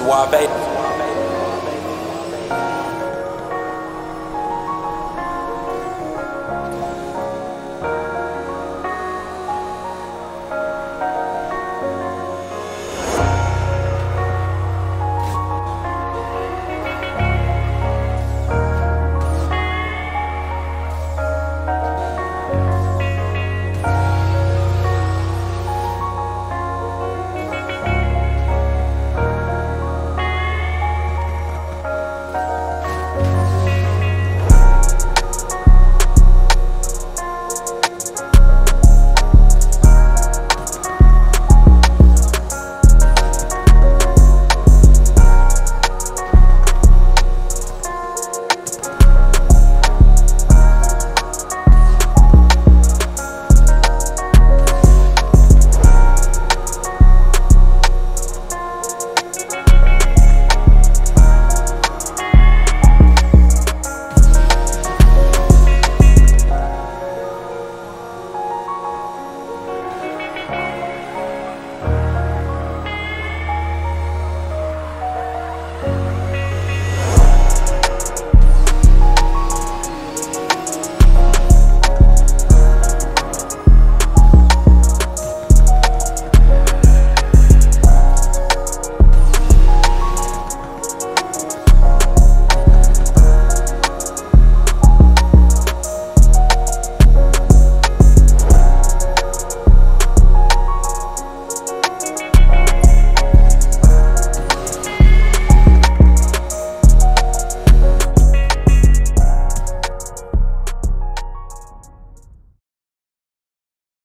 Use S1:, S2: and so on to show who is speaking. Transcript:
S1: Why, bait.